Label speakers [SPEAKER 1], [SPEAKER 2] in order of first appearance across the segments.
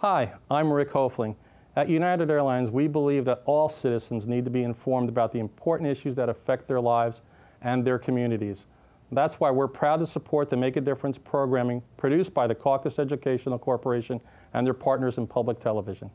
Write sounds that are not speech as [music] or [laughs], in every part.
[SPEAKER 1] Hi, I'm Rick Hofling. At United Airlines, we believe that all citizens need to be informed about the important issues that affect their lives and their communities. That's why we're proud to support the Make a Difference programming produced by the Caucus Educational Corporation and their partners in public television.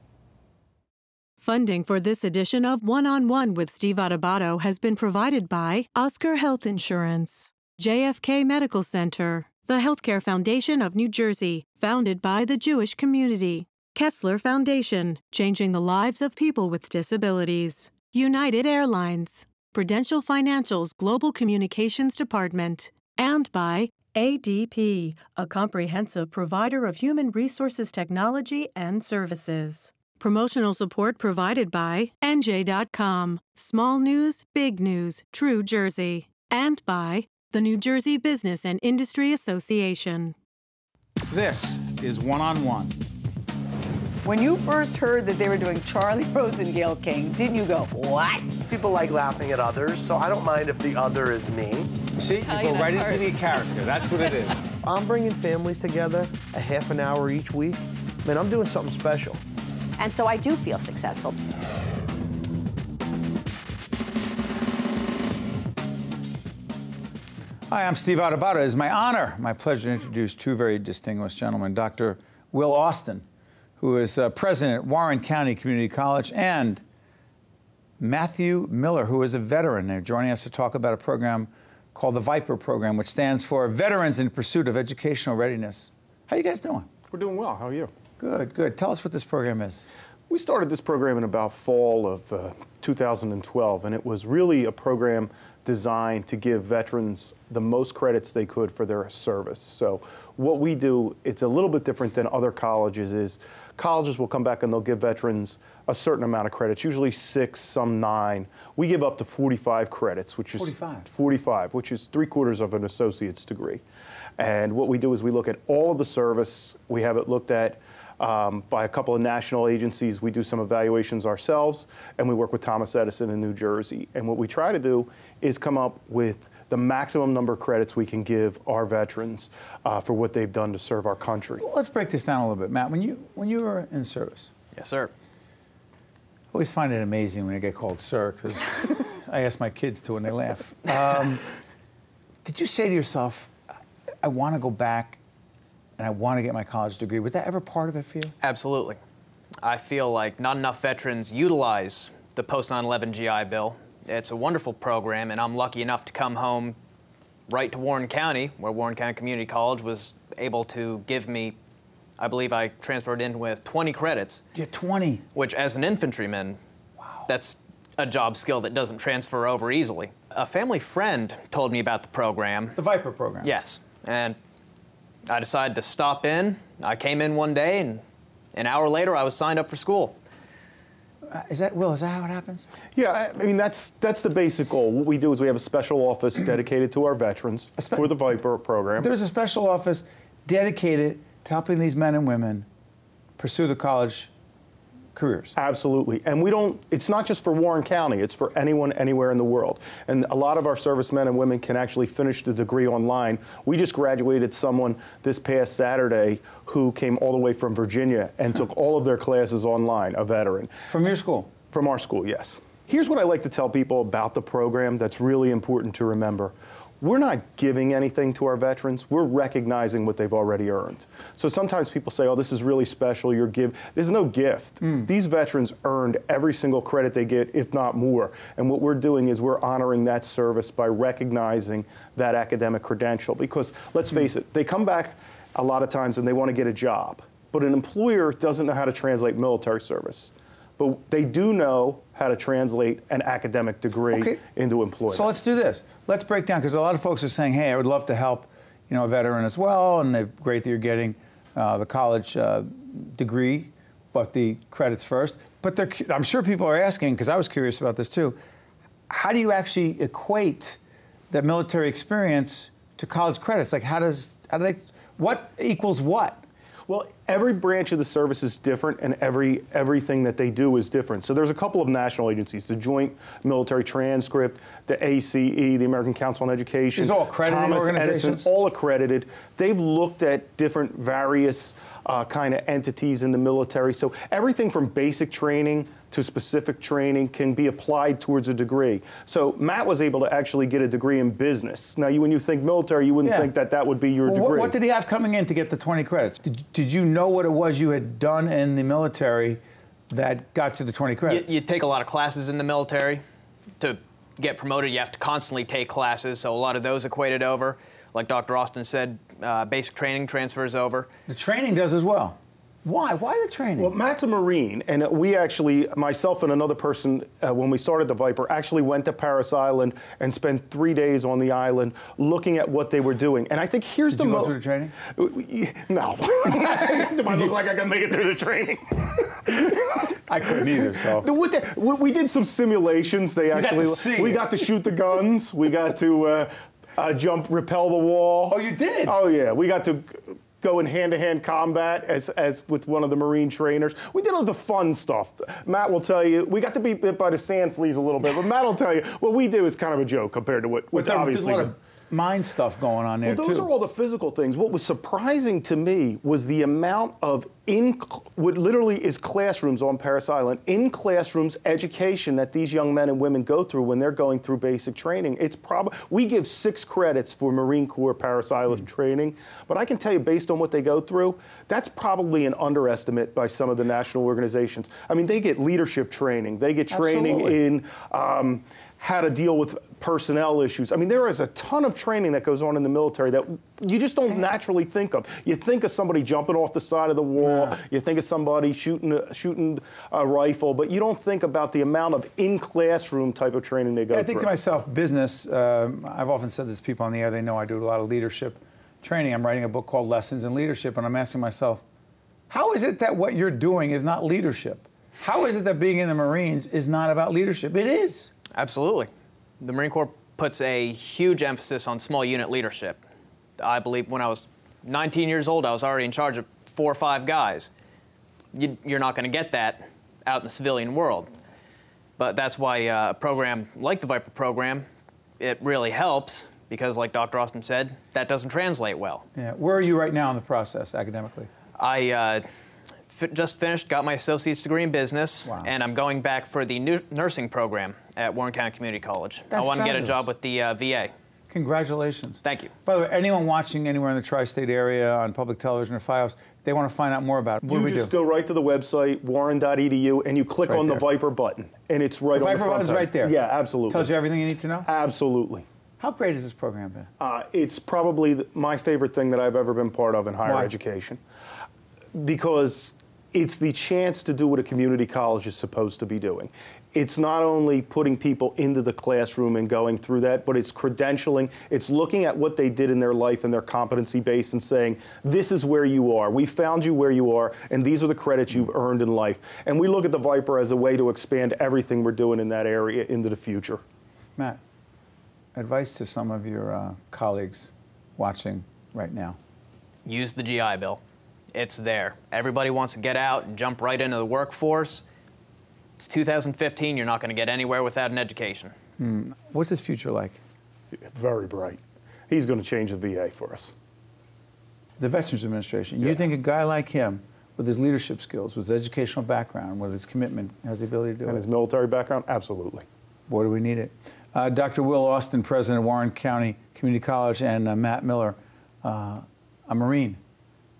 [SPEAKER 2] Funding for this edition of One on One with Steve Adubato has been provided by Oscar Health Insurance, JFK Medical Center, the Healthcare Foundation of New Jersey, founded by the Jewish community, Kessler Foundation, changing the lives of people with disabilities. United Airlines, Prudential Financial's Global Communications Department, and by ADP, a comprehensive provider of human resources technology and services. Promotional support provided by NJ.com, Small News, Big News, True Jersey, and by the New Jersey Business and Industry Association.
[SPEAKER 3] This is One on One.
[SPEAKER 4] When you first heard that they were doing Charlie [laughs] Rose and Gayle King, didn't you go, what?
[SPEAKER 5] People like laughing at others, so I don't mind if the other is me.
[SPEAKER 3] See, you go right into the character. That's what it is. [laughs]
[SPEAKER 5] I'm bringing families together a half an hour each week. Man, I'm doing something special.
[SPEAKER 6] And so I do feel successful.
[SPEAKER 3] Hi, I'm Steve Adubato. It is my honor, my pleasure to introduce two very distinguished gentlemen, Dr. Will Austin who is uh, president at Warren County Community College, and Matthew Miller, who is a veteran. They're joining us to talk about a program called the VIPER program, which stands for Veterans in Pursuit of Educational Readiness. How you guys doing?
[SPEAKER 7] We're doing well. How are you?
[SPEAKER 3] Good, good. Tell us what this program is.
[SPEAKER 7] We started this program in about fall of uh, 2012, and it was really a program designed to give veterans the most credits they could for their service. So what we do, it's a little bit different than other colleges, is colleges will come back and they'll give veterans a certain amount of credits, usually six, some nine. We give up to 45 credits, which is
[SPEAKER 3] 45,
[SPEAKER 7] 45 which is three quarters of an associate's degree. And what we do is we look at all of the service. We have it looked at um, by a couple of national agencies. We do some evaluations ourselves, and we work with Thomas Edison in New Jersey. And what we try to do is come up with the maximum number of credits we can give our veterans uh, for what they've done to serve our country.
[SPEAKER 3] Well, let's break this down a little bit, Matt. When you when you were in service,
[SPEAKER 8] yes, sir.
[SPEAKER 3] I always find it amazing when I get called sir because I ask my kids to and they laugh. Um, did you say to yourself, "I want to go back and I want to get my college degree"? Was that ever part of it for you?
[SPEAKER 8] Absolutely. I feel like not enough veterans utilize the post 9/11 GI Bill it's a wonderful program, and I'm lucky enough to come home right to Warren County, where Warren County Community College was able to give me, I believe I transferred in with 20 credits.
[SPEAKER 3] Yeah, 20.
[SPEAKER 8] Which, as an infantryman, wow. that's a job skill that doesn't transfer over easily. A family friend told me about the program.
[SPEAKER 3] The VIPER program?
[SPEAKER 8] Yes. And I decided to stop in. I came in one day, and an hour later, I was signed up for school.
[SPEAKER 3] Uh, is that Will? Is that how it happens?
[SPEAKER 7] Yeah, I mean that's that's the basic goal. What we do is we have a special office dedicated to our veterans for the VIPER program.
[SPEAKER 3] There's a special office dedicated to helping these men and women pursue the college careers.
[SPEAKER 7] Absolutely. And we don't, it's not just for Warren County, it's for anyone anywhere in the world. And a lot of our servicemen and women can actually finish the degree online. We just graduated someone this past Saturday who came all the way from Virginia and took all of their classes online, a veteran.
[SPEAKER 3] From your school?
[SPEAKER 7] From our school, yes. Here's what I like to tell people about the program that's really important to remember we're not giving anything to our veterans. We're recognizing what they've already earned. So sometimes people say, oh, this is really special, you're give. There's no gift. Mm. These veterans earned every single credit they get, if not more. And what we're doing is we're honoring that service by recognizing that academic credential. Because let's mm. face it, they come back a lot of times and they want to get a job. But an employer doesn't know how to translate military service but they do know how to translate an academic degree okay. into employment.
[SPEAKER 3] So let's do this. Let's break down because a lot of folks are saying, "Hey, I would love to help, you know, a veteran as well, and they're great that you're getting uh, the college uh, degree, but the credits first. But I'm sure people are asking because I was curious about this too. How do you actually equate that military experience to college credits? Like, how does how do they? What equals what?
[SPEAKER 7] Well, every branch of the service is different and every everything that they do is different. So there's a couple of national agencies, the Joint Military Transcript, the ACE, the American Council on Education,
[SPEAKER 3] These all accredited
[SPEAKER 7] Thomas
[SPEAKER 3] organizations?
[SPEAKER 7] Edison, all accredited. They've looked at different various uh, kind of entities in the military. So everything from basic training to specific training can be applied towards a degree. So Matt was able to actually get a degree in business. Now, you, when you think military, you wouldn't
[SPEAKER 3] Yeah.
[SPEAKER 7] think that that would be your
[SPEAKER 3] Well,
[SPEAKER 7] degree.
[SPEAKER 3] what, what did he have coming in to get the 20 credits? Did, did you know what it was you had done in the military that got you the 20
[SPEAKER 8] You,
[SPEAKER 3] credits?
[SPEAKER 8] you take a lot of classes in the military. To get promoted, you have to constantly take classes, so a lot of those equated over. Like Dr. Austin said, uh, basic training transfers over.
[SPEAKER 3] the training does as well. Why? Why the training?
[SPEAKER 7] Well, Matt's a Marine, and we actually, myself and another person, uh, when we started the Viper, actually went to Parris Island and spent three days on the island looking at what they were doing. And I think here's
[SPEAKER 3] did
[SPEAKER 7] the
[SPEAKER 3] you go
[SPEAKER 7] mo-
[SPEAKER 3] through the training? [laughs]
[SPEAKER 7] No. [laughs] Do I look like I can make it through the training?
[SPEAKER 3] I couldn't either, so. [laughs]
[SPEAKER 7] What the- we we did some simulations. They
[SPEAKER 3] got to
[SPEAKER 7] actually
[SPEAKER 3] see
[SPEAKER 7] we
[SPEAKER 3] it.
[SPEAKER 7] got to shoot the guns. We got to uh, uh, jump, rappel the wall.
[SPEAKER 3] Oh, you did?
[SPEAKER 7] Oh yeah, we got to go in hand-to-hand combat as as with one of the Marine trainers. We did all the fun stuff. Matt will tell you we got to be bit by the sand fleas a little bit, but Matt will tell you what we do is kind of a joke compared to what, what
[SPEAKER 3] But there- there's
[SPEAKER 7] obviously.
[SPEAKER 3] A lot of mind stuff going on there,
[SPEAKER 7] Well, those
[SPEAKER 3] too.
[SPEAKER 7] are all the physical things. What was surprising to me was the amount of in what literally is classrooms on Parris Island, in classrooms education that these young men and women go through when they're going through basic training. It's probably we give six credits for Marine Corps Parris Island
[SPEAKER 3] Hmm.
[SPEAKER 7] training, but I can tell you based on what they go through, that's probably an underestimate by some of the national organizations. I mean, they get leadership training, they get training
[SPEAKER 3] Absolutely.
[SPEAKER 7] in um, how to deal with personnel issues. I mean, there is a ton of training that goes on in the military that you just don't naturally think of. You think of somebody jumping off the side of the wall. You think of somebody shooting a, shooting a rifle, but you don't think about the amount of in classroom type of training they go through.
[SPEAKER 3] I
[SPEAKER 7] through.
[SPEAKER 3] think to myself, business, um, I've often said this to people on the air, they know I do a lot of leadership training. I'm writing a book called Lessons in Leadership, and I'm asking myself, how is it that what you're doing is not leadership? How is it that being in the Marines is not about leadership? It is.
[SPEAKER 8] Absolutely. The Marine Corps puts a huge emphasis on small unit leadership. I believe when I was 19 years old, I was already in charge of four or five guys. You, you're not going to get that out in the civilian world. But that's why uh, a program like the Viper program, it really helps because, like Dr. Austin said, that doesn't translate well.
[SPEAKER 3] Yeah. Where are you right now in the process academically?
[SPEAKER 8] I uh, f- just finished, got my associate's degree in business,
[SPEAKER 3] Wow.
[SPEAKER 8] and I'm going back for the nu- nursing program at Warren County Community College.
[SPEAKER 3] That's
[SPEAKER 8] I want to get a job with the uh, VA.
[SPEAKER 3] Congratulations.
[SPEAKER 8] Thank you.
[SPEAKER 3] By the way, anyone watching anywhere in the tri-state area on public television or FiOS, they want to find out more about it. What
[SPEAKER 7] you
[SPEAKER 3] do we
[SPEAKER 7] just
[SPEAKER 3] do?
[SPEAKER 7] go right to the website warren.edu and you click
[SPEAKER 3] right
[SPEAKER 7] on the. Viper button, and it's right
[SPEAKER 3] the
[SPEAKER 7] on
[SPEAKER 3] Viper
[SPEAKER 7] the front
[SPEAKER 3] button's
[SPEAKER 7] page.
[SPEAKER 3] right there.
[SPEAKER 7] Yeah, absolutely.
[SPEAKER 3] Tells you everything you need to know.
[SPEAKER 7] Absolutely.
[SPEAKER 3] How great has this program been?
[SPEAKER 7] Uh, it's probably th- my favorite thing that I've ever been part of in higher
[SPEAKER 3] Why?
[SPEAKER 7] education because it's the chance to do what a community college is supposed to be doing. It's not only putting people into the classroom and going through that, but it's credentialing. It's looking at what they did in their life and their competency base and saying, this is where you are. We found you where you are, and these are the credits you've earned in life. And we look at the Viper as a way to expand everything we're doing in that area into the future.
[SPEAKER 3] Matt, advice to some of your uh, colleagues watching right now.
[SPEAKER 8] Use the GI Bill. It's there. Everybody wants to get out and jump right into the workforce. It's 2015. You're not going to get anywhere without an education.
[SPEAKER 3] What's his future like?
[SPEAKER 7] Very bright. He's going to change the VA for us.
[SPEAKER 3] The Veterans Administration. You think a guy like him, with his leadership skills, with his educational background, with his commitment, has the ability to do
[SPEAKER 7] And
[SPEAKER 3] it?
[SPEAKER 7] his military background, absolutely.
[SPEAKER 3] Boy, do we need it. Uh, Dr. Will Austin, president of Warren County Community College, and uh, Matt Miller, uh, a Marine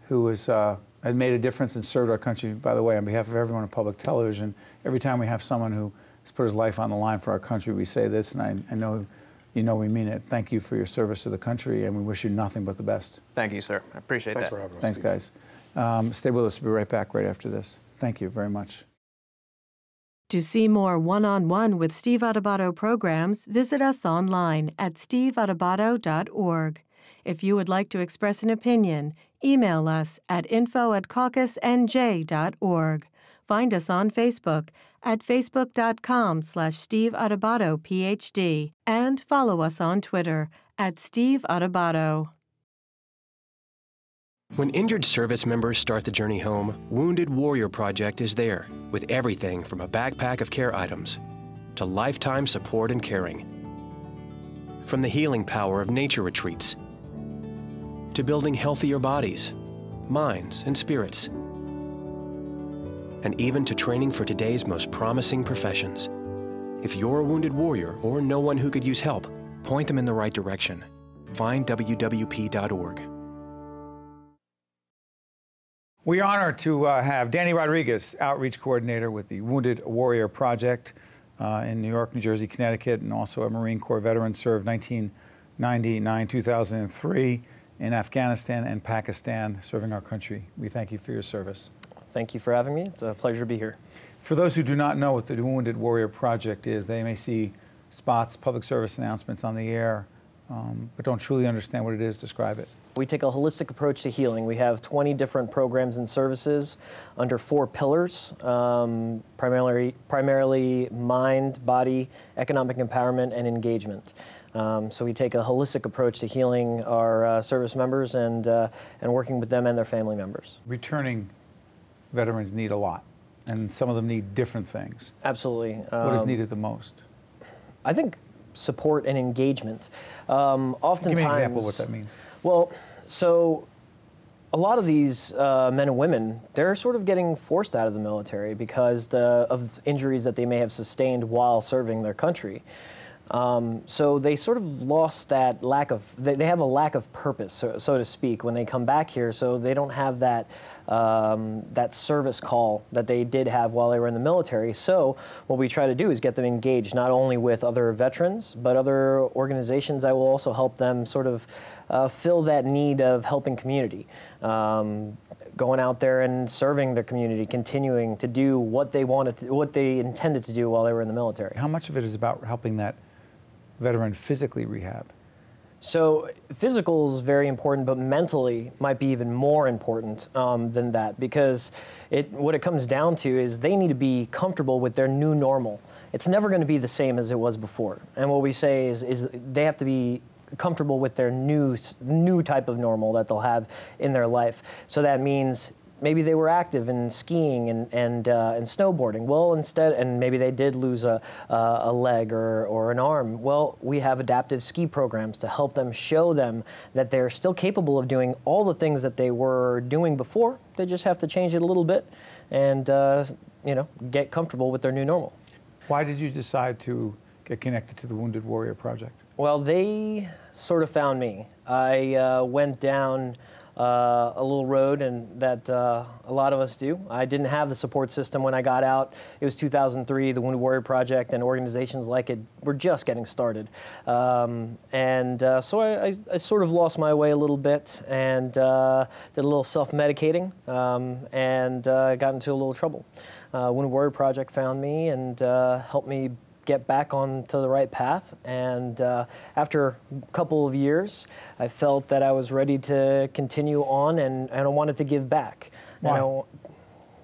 [SPEAKER 3] who has uh, had made a difference and served our country, by the way, on behalf of everyone on public television. Every time we have someone who has put his life on the line for our country, we say this, and I, I know you know we mean it. Thank you for your service to the country, and we wish you nothing but the best.
[SPEAKER 8] Thank you, sir. I appreciate
[SPEAKER 7] Thanks
[SPEAKER 8] that.
[SPEAKER 7] for having us.
[SPEAKER 3] Thanks,
[SPEAKER 7] Steve.
[SPEAKER 3] guys. Um, stay with us. We'll be right back right after this. Thank you very much.
[SPEAKER 2] To see more one on one with Steve Adubato programs, visit us online at steveadubato.org. If you would like to express an opinion, email us at info at caucusnj.org. Find us on Facebook at facebook.com slash Steve Adubato, PhD, and follow us on Twitter at Steve Adubato.
[SPEAKER 9] When injured service members start the journey home, Wounded Warrior Project is there with everything from a backpack of care items to lifetime support and caring. From the healing power of nature retreats to building healthier bodies, minds, and spirits, and even to training for today's most promising professions. If you're a wounded warrior or know one who could use help, point them in the right direction. Find WWP.org.
[SPEAKER 3] We are honored to uh, have Danny Rodriguez, Outreach Coordinator with the Wounded Warrior Project uh, in New York, New Jersey, Connecticut, and also a Marine Corps veteran, served 1999 2003 in Afghanistan and Pakistan, serving our country. We thank you for your service.
[SPEAKER 10] Thank you for having me. It's a pleasure to be here.
[SPEAKER 3] For those who do not know what the Wounded Warrior Project is, they may see spots, public service announcements on the air, um, but don't truly understand what it is. Describe it.
[SPEAKER 10] We take a holistic approach to healing. We have 20 different programs and services under four pillars, um, primarily, primarily mind, body, economic empowerment, and engagement. Um, so we take a holistic approach to healing our uh, service members and, uh, and working with them and their family members.
[SPEAKER 3] Returning veterans need a lot, and some of them need different things.
[SPEAKER 10] Absolutely.
[SPEAKER 3] Um, what is
[SPEAKER 10] Um,
[SPEAKER 3] needed the most?
[SPEAKER 10] I think support and engagement. Um, oftentimes,
[SPEAKER 3] Give me an example of what that means.
[SPEAKER 10] Well, so a lot of these uh, men and women, they're sort of getting forced out of the military because the, of injuries that they may have sustained while serving their country. Um, so they sort of lost that lack of, they, they have a lack of purpose, so, so, to speak, when they come back here. So they don't have that, um, that service call that they did have while they were in the military. So what we try to do is get them engaged not only with other veterans, but other organizations that will also help them sort of uh, fill that need of helping community. Um, going out there and serving their community, continuing to do what they wanted, to, what they intended to do while they were in the military.
[SPEAKER 3] How much of it is about helping that veteran physically rehab?
[SPEAKER 10] So physical is very important, but mentally might be even more important um, than that because it, what it comes down to is they need to be comfortable with their new normal. It's never going to be the same as it was before. And what we say is, is they have to be comfortable with their new new type of normal that they'll have in their life. So that means maybe they were active in skiing and and, uh, and snowboarding. Well, instead, and maybe they did lose a, uh, a leg or, or an arm. Well, we have adaptive ski programs to help them show them that they're still capable of doing all the things that they were doing before. They just have to change it a little bit and uh, you know get comfortable with their new normal.
[SPEAKER 3] Why did you decide to get connected to the Wounded Warrior Project?
[SPEAKER 10] Well, they sort of found me. I uh, went down uh, a little road, and that uh, a lot of us do. I didn't have the support system when I got out. It was 2003. The Wounded Warrior Project and organizations like it were just getting started, um, and uh, so I, I, I, sort of lost my way a little bit and uh, did a little self-medicating um, and uh, got into a little trouble. Uh, Wounded Warrior Project found me and helped me get back onto the right path. And uh, after a couple of years, I felt that I was ready to continue on and, and I wanted to give back.
[SPEAKER 3] Why?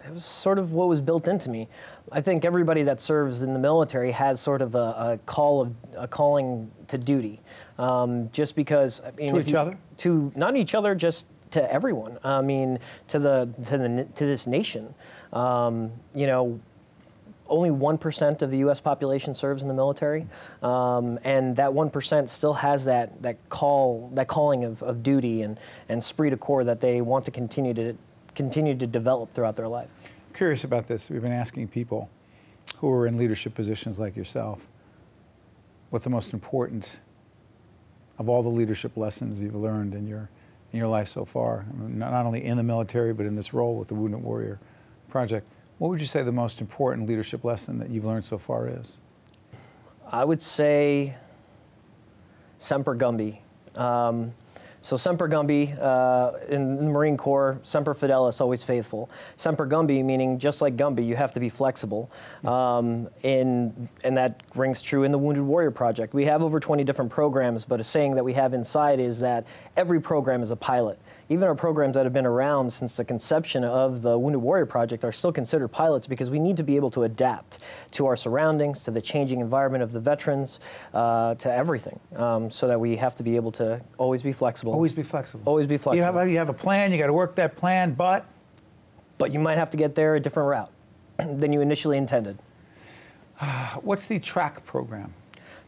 [SPEAKER 10] it was sort of what was built into me. I think everybody that serves in the military has sort of a, a call of a calling to duty. Um, just because I mean,
[SPEAKER 3] to each
[SPEAKER 10] you,
[SPEAKER 3] other,
[SPEAKER 10] to not each other, just to everyone. I mean, to the to the to this nation. Um, you know, only 1% of the U.S. population serves in the military, um, and that 1% still has that, that call, that calling of, of duty and, and esprit de corps that they want to continue to continue to develop throughout their life.
[SPEAKER 3] Curious about this. We've been asking people who are in leadership positions like yourself what the most important of all the leadership lessons you've learned in your in your life so far, not only in the military but in this role with the Wounded Warrior Project. What would you say the most important leadership lesson that you've learned so far is?
[SPEAKER 10] I would say Semper Gumby. Um, so Semper Gumby uh, in the Marine Corps, Semper Fidelis, always faithful. Semper Gumby meaning just like Gumby, you have to be flexible. Um, in, and that rings true in the Wounded Warrior Project. We have over 20 different programs, but a saying that we have inside is that every program is a pilot even our programs that have been around since the conception of the Wounded Warrior Project are still considered pilots because we need to be able to adapt to our surroundings, to the changing environment of the veterans, uh, to everything, um, so that we have to be able to always be flexible.
[SPEAKER 3] Always be flexible.
[SPEAKER 10] Always be flexible.
[SPEAKER 3] You have, you have a plan, you got to work that plan, but.
[SPEAKER 10] But you might have to get there a different route [clears throat] than you initially intended. [sighs]
[SPEAKER 3] What's the track program?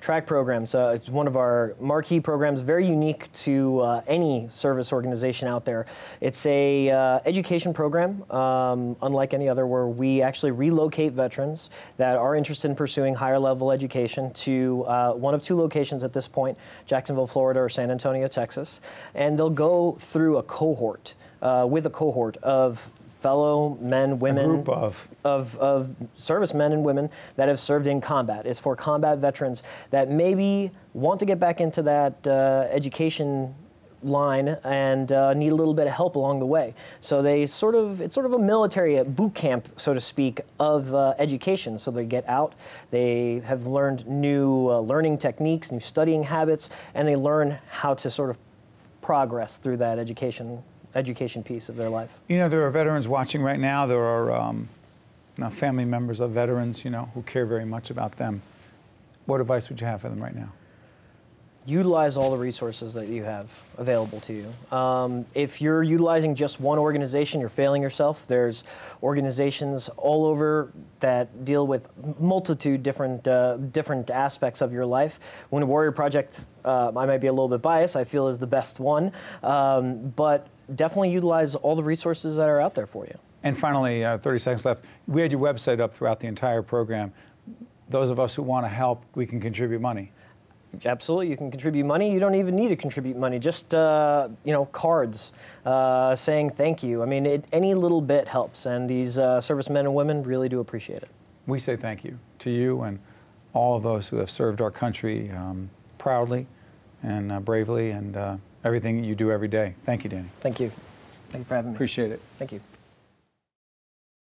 [SPEAKER 10] Track programs. Uh, it's one of our marquee programs, very unique to uh, any service organization out there. It's a uh, education program, um, unlike any other, where we actually relocate veterans that are interested in pursuing higher level education to uh, one of two locations at this point, Jacksonville, Florida, or San Antonio, Texas, and they'll go through a cohort. Uh, with a cohort of fellow men, women,
[SPEAKER 3] of.
[SPEAKER 10] of of servicemen and women that have served in combat. It's for combat veterans that maybe want to get back into that uh, education line and uh, need a little bit of help along the way. So they sort of it's sort of a military boot camp, so to speak, of uh, education. So they get out, they have learned new uh, learning techniques, new studying habits, and they learn how to sort of progress through that education education piece of their life.
[SPEAKER 3] You know, there are veterans watching right now. There are um, now family members of veterans, you know, who care very much about them. What advice would you have for them right now?
[SPEAKER 10] Utilize all the resources that you have available to you. Um, if you're utilizing just one organization, you're failing yourself. There's organizations all over that deal with multitude different uh, different aspects of your life. Wounded Warrior Project, uh, I might be a little bit biased. I feel is the best one, um, but definitely utilize all the resources that are out there for you.
[SPEAKER 3] And finally, uh, 30 seconds left. We had your website up throughout the entire program. Those of us who want to help, we can contribute money.
[SPEAKER 10] Absolutely, you can contribute money. You don't even need to contribute money. Just uh, you know, cards uh, saying thank you. I mean, it, any little bit helps, and these uh, servicemen and women really do appreciate it.
[SPEAKER 3] We say thank you to you and all of those who have served our country um, proudly and uh, bravely, and uh, everything you do every day. Thank you, Danny.
[SPEAKER 10] Thank you. Thank you for having me.
[SPEAKER 3] Appreciate it.
[SPEAKER 10] Thank you.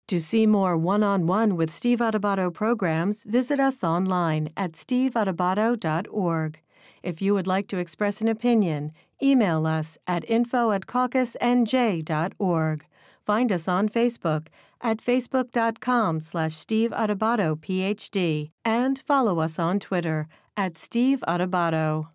[SPEAKER 2] To see more one on one with Steve Adubato programs, visit us online at steveadubato.org. If you would like to express an opinion, email us at info at caucusnj.org. Find us on Facebook at facebook.com slash Steve Adubato, PhD, and follow us on Twitter at Steve Adubato.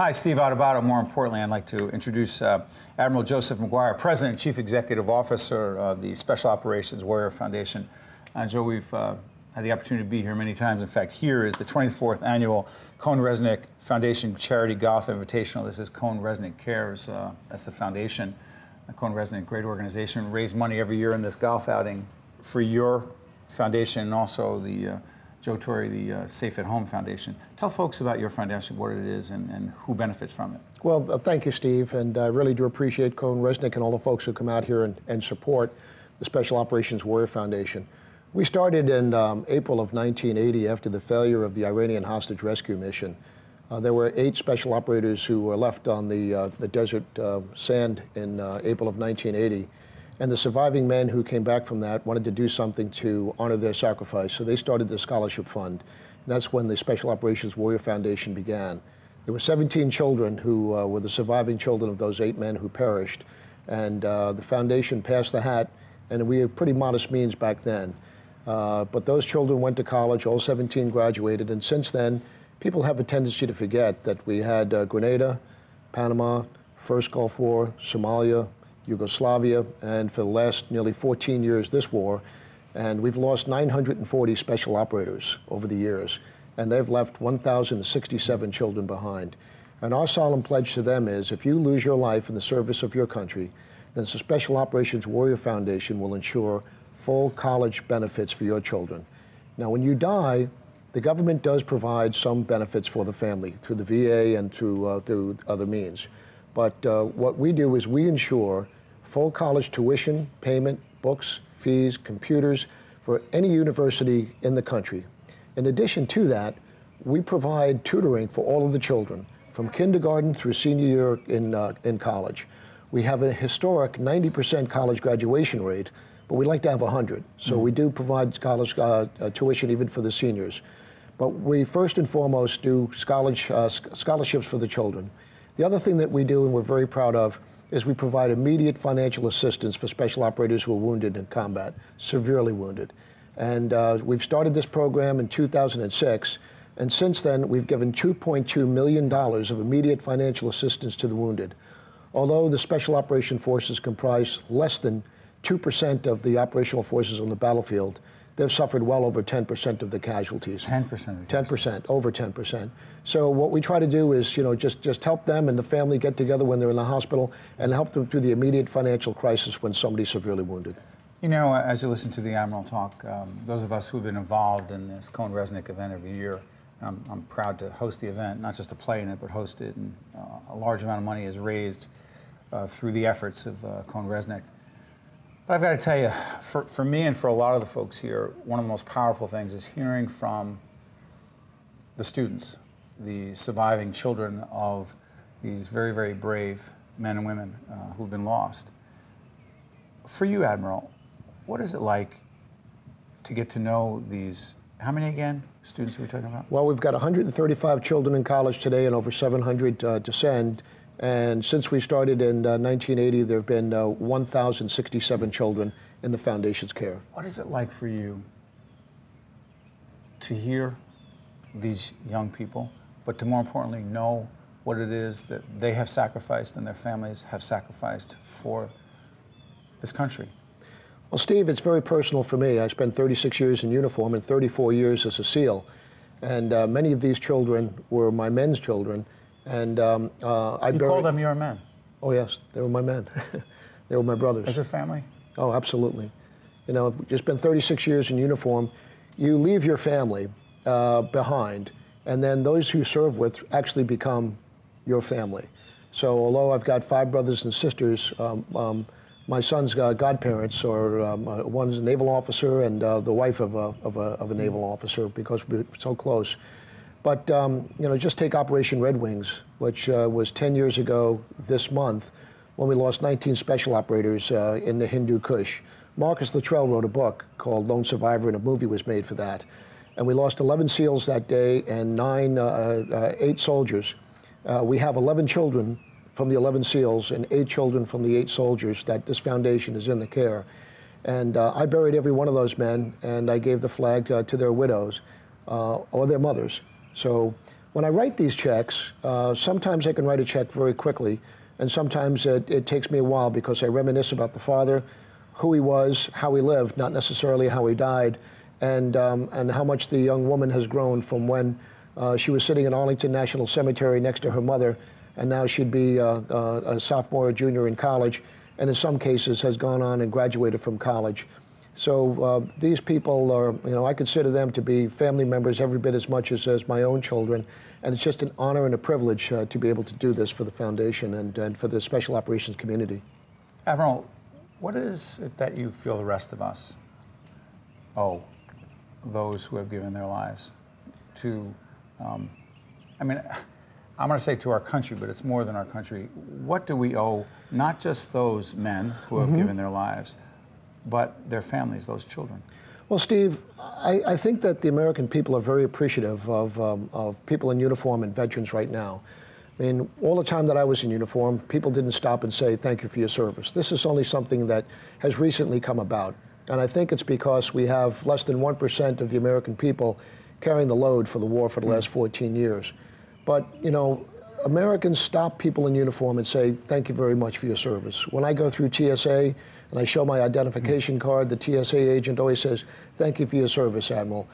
[SPEAKER 3] Hi, Steve Adubato. More importantly, I'd like to introduce uh, Admiral Joseph Maguire, President and Chief Executive Officer of the Special Operations Warrior Foundation. Uh, Joe, we've uh, had the opportunity to be here many times. In fact, here is the 24th annual Cohn Reznick Foundation Charity Golf Invitational. This is Cohn Reznick Cares. Uh, that's the foundation. Cohn Reznick, great organization, raise money every year in this golf outing for your foundation and also the uh, Joe Torre, the uh, Safe at Home Foundation. Tell folks about your foundation, what it is, and, and who benefits from it.
[SPEAKER 11] Well, uh, thank you, Steve, and I really do appreciate Cohn Reznick and all the folks who come out here and, and support the Special Operations Warrior Foundation. We started in um, April of 1980 after the failure of the Iranian hostage rescue mission. Uh, there were eight special operators who were left on the, uh, the desert uh, sand in uh, April of 1980 and the surviving men who came back from that wanted to do something to honor their sacrifice, so they started the scholarship fund. And that's when the Special Operations Warrior Foundation began. There were 17 children who uh, were the surviving children of those eight men who perished. And uh, the foundation passed the hat, and we had pretty modest means back then. Uh, but those children went to college, all 17 graduated, and since then, people have a tendency to forget that we had uh, Grenada, Panama, First Gulf War, Somalia, Yugoslavia, and for the last nearly 14 years, this war. And we've lost 940 special operators over the years, and they've left 1,067 children behind. And our solemn pledge to them is if you lose your life in the service of your country, then the Special Operations Warrior Foundation will ensure full college benefits for your children. Now, when you die, the government does provide some benefits for the family through the VA and through, uh, through other means. But uh, what we do is we ensure full college tuition, payment, books, fees, computers for any university in the country. In addition to that, we provide tutoring for all of the children from kindergarten through senior year in, uh, in college. We have a historic 90% college graduation rate, but we'd like to have 100. So mm. we do provide college uh, uh, tuition even for the seniors. But we first and foremost do uh, scholarships for the children. The other thing that we do, and we're very proud of, is we provide immediate financial assistance for special operators who are wounded in combat, severely wounded. And uh, we've started this program in 2006, and since then we've given $2.2 million of immediate financial assistance to the wounded. Although the Special Operation Forces comprise less than 2% of the operational forces on the battlefield, they've suffered well over 10% of the casualties.
[SPEAKER 3] 10%?
[SPEAKER 11] 10%, over 10%. So what we try to do is, you know, just, just help them and the family get together when they're in the hospital and help them through the immediate financial crisis when somebody's severely wounded.
[SPEAKER 3] You know, as you listen to the Admiral talk, um, those of us who've been involved in this Cohn Reznick event every year, I'm, I'm, proud to host the event, not just to play in it, but host it. And uh, a large amount of money is raised uh, through the efforts of uh, Cohn Reznick. But I've got to tell you, for, for me and for a lot of the folks here, one of the most powerful things is hearing from the students, the surviving children of these very, very brave men and women uh, who've been lost. For you, Admiral, what is it like to get to know these? How many again students are we talking about?
[SPEAKER 11] Well, we've got 135 children in college today and over 700 uh, to send. And since we started in uh, 1980, there have been uh, 1,067 children in the foundation's care.
[SPEAKER 3] What is it like for you to hear these young people, but to more importantly know what it is that they have sacrificed and their families have sacrificed for this country?
[SPEAKER 11] Well, Steve, it's very personal for me. I spent 36 years in uniform and 34 years as a SEAL. And uh, many of these children were my men's children. And um, uh, I
[SPEAKER 3] you
[SPEAKER 11] buried...
[SPEAKER 3] call them your men?
[SPEAKER 11] Oh, yes. They were my men. [laughs] they were my brothers.
[SPEAKER 3] As a family?
[SPEAKER 11] Oh, absolutely. You know, just been 36 years in uniform. You leave your family uh, behind, and then those who serve with actually become your family. So although I've got five brothers and sisters, um, um, my son's uh, godparents are um, uh, one's a naval officer and uh, the wife of a, of, a, of a naval officer because we're so close. But um, you know, just take Operation Red Wings, which uh, was 10 years ago this month, when we lost 19 special operators uh, in the Hindu Kush. Marcus Luttrell wrote a book called Lone Survivor, and a movie was made for that. And we lost 11 SEALs that day and nine, uh, uh eight soldiers. Uh, we have 11 children from the 11 SEALs and eight children from the eight soldiers that this foundation is in the care. And uh, I buried every one of those men, and I gave the flag to their widows or their mothers. So when I write these checks, uh, sometimes I can write a check very quickly, and sometimes it, it, takes me a while because I reminisce about the father, who he was, how he lived, not necessarily how he died, and, um, and how much the young woman has grown from when uh, she was sitting in Arlington National Cemetery next to her mother, and now she'd be uh, uh a sophomore or junior in college, and in some cases has gone on and graduated from college. So uh, these people are, you know, I consider them to be family members every bit as much as, as my own children. And it's just an honor and a privilege uh, to be able to do this for the foundation and, and for the special operations community.
[SPEAKER 3] Admiral, what is it that you feel the rest of us owe those who have given their lives to, um, I mean, I'm going to say to our country, but it's more than our country. What do we owe not just those men who have mm-hmm. given their lives, but their families, those children.
[SPEAKER 11] Well, Steve, I, I think that the American people are very appreciative of, um, of people in uniform and veterans right now. I mean, all the time that I was in uniform, people didn't stop and say, thank you for your service. This is only something that has recently come about. And I think it's because we have less than 1% of the American people carrying the load for the war for the last 14 years. But, you know, Americans stop people in uniform and say, thank you very much for your service. When I go through TSA, and I show my identification card, the TSA agent always says, Thank you for your service, Admiral.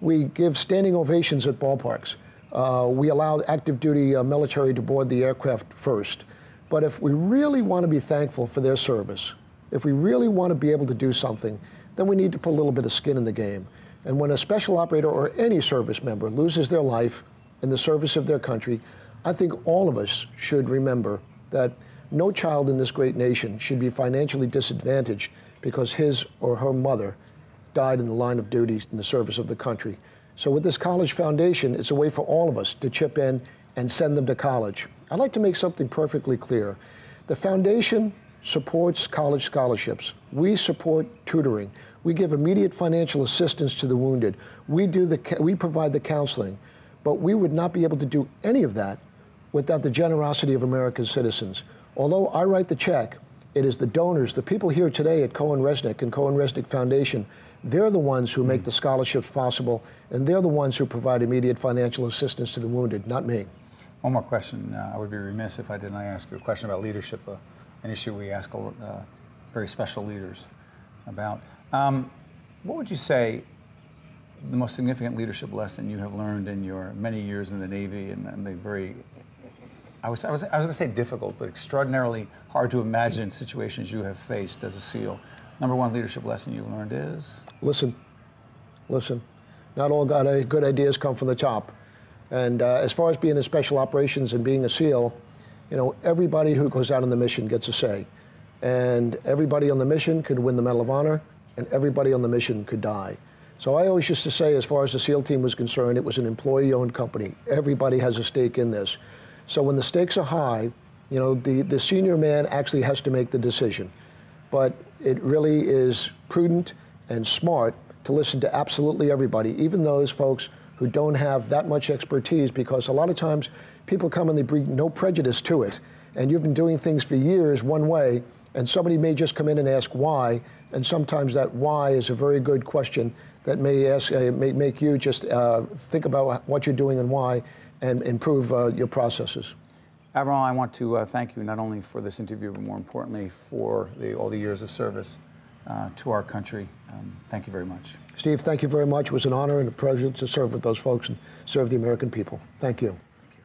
[SPEAKER 11] We give standing ovations at ballparks. Uh, we allow active duty uh, military to board the aircraft first. But if we really want to be thankful for their service, if we really want to be able to do something, then we need to put a little bit of skin in the game. And when a special operator or any service member loses their life in the service of their country, I think all of us should remember that no child in this great nation should be financially disadvantaged because his or her mother died in the line of duty in the service of the country. So with this college foundation, it's a way for all of us to chip in and send them to college. I'd like to make something perfectly clear. The foundation supports college scholarships. We support tutoring. We give immediate financial assistance to the wounded. We, do the, we provide the counseling. But we would not be able to do any of that without the generosity of American citizens. Although I write the check, it is the donors, the people here today at Cohn Reznick and Cohn Reznick Foundation, they're the ones who make the scholarships possible, and they're the ones who provide immediate financial assistance to the wounded, not me.
[SPEAKER 3] One more question. Uh, I would be remiss if I did not ask you a question about leadership, uh, an issue we ask uh, very special leaders about. Um, what would you say the most significant leadership lesson you have learned in your many years in the Navy and, and the very, I was, I was, I was going to say difficult, but extraordinarily hard to imagine situations you have faced as a SEAL? Number one leadership lesson you've learned is?
[SPEAKER 11] Listen. Listen. Not all good ideas come from the top. And uh, as far as being in special operations and being a SEAL, you know, everybody who goes out on the mission gets a say. And everybody on the mission could win the Medal of Honor, and everybody on the mission could die. So I always used to say, as far as the SEAL team was concerned, it was an employee-owned company. Everybody has a stake in this. So when the stakes are high, you know, the, the senior man actually has to make the decision. But it really is prudent and smart to listen to absolutely everybody, even those folks who don't have that much expertise, because a lot of times people come and they bring no prejudice to it. And you've been doing things for years one way, and somebody may just come in and ask why, and sometimes that why is a very good question that may, ask, uh, may make you just uh, think about what you're doing and why and improve uh, your processes.
[SPEAKER 3] Admiral, I want to uh, thank you not only for this interview, but more importantly for the, all the years of service uh, to our country. Um, thank you very much.
[SPEAKER 11] Steve, thank you very much. It was an honor and a pleasure to serve with those folks and serve the American people. Thank you. Thank you.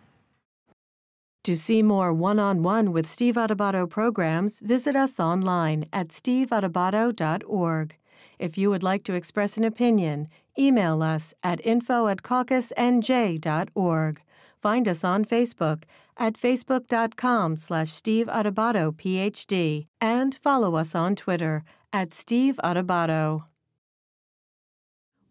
[SPEAKER 2] To see more one on one with Steve Adubato programs, visit us online at steveadubato.org. If you would like to express an opinion, email us at info at caucusnj.org. Find us on Facebook at facebook.com slash Steve Adubato, PhD, and follow us on Twitter at Steve Adubato.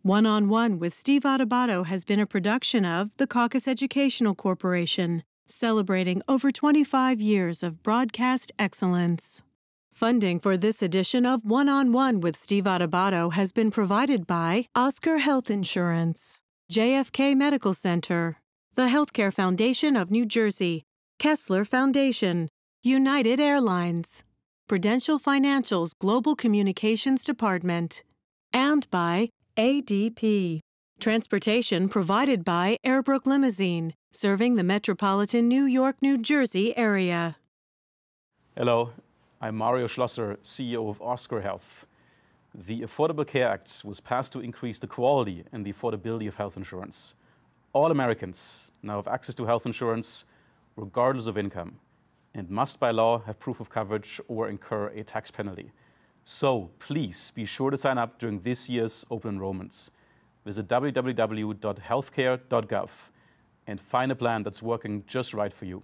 [SPEAKER 2] One on One with Steve Adubato has been a production of the Caucus Educational Corporation celebrating over 25 years of broadcast excellence. Funding for this edition of One on One with Steve Adubato has been provided by Oscar Health Insurance, JFK Medical Center, the Healthcare Foundation of New Jersey, Kessler Foundation, United Airlines, Prudential Financial's Global Communications Department, and by ADP. Transportation provided by Airbrook Limousine, serving the metropolitan New York, New Jersey area.
[SPEAKER 12] Hello, I'm Mario Schlosser, CEO of Oscar Health. The Affordable Care Act was passed to increase the quality and the affordability of health insurance. All Americans now have access to health insurance regardless of income and must by law have proof of coverage or incur a tax penalty. So please be sure to sign up during this year's open enrollments. Visit www.healthcare.gov and find a plan that's working just right for you.